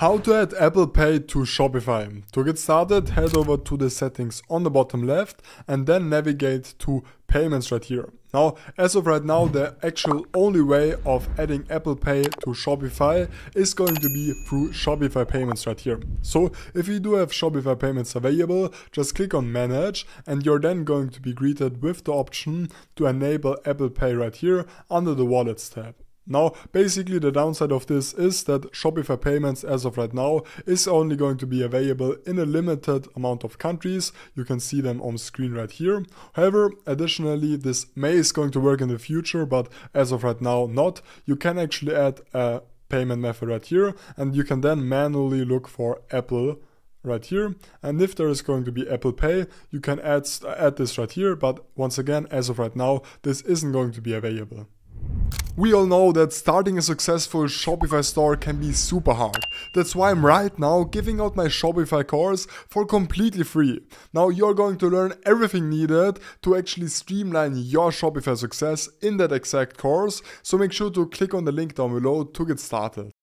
How to add Apple Pay to Shopify. To get started, head over to the settings on the bottom left and then navigate to payments right here. Now, as of right now, the actual only way of adding Apple Pay to Shopify is going to be through Shopify payments right here. So if you do have Shopify payments available, just click on manage and you're then going to be greeted with the option to enable Apple Pay right here under the wallets tab. Now, basically the downside of this is that Shopify payments as of right now is only going to be available in a limited amount of countries. You can see them on screen right here. However, additionally, this may is going to work in the future, but as of right now, not. You can actually add a payment method right here and you can then manually look for Apple right here and if there is going to be Apple Pay you can add, add this right here but once again as of right now this isn't going to be available. We all know that starting a successful Shopify store can be super hard. That's why I'm right now giving out my Shopify course for completely free. Now you're going to learn everything needed to actually streamline your Shopify success in that exact course, so make sure to click on the link down below to get started.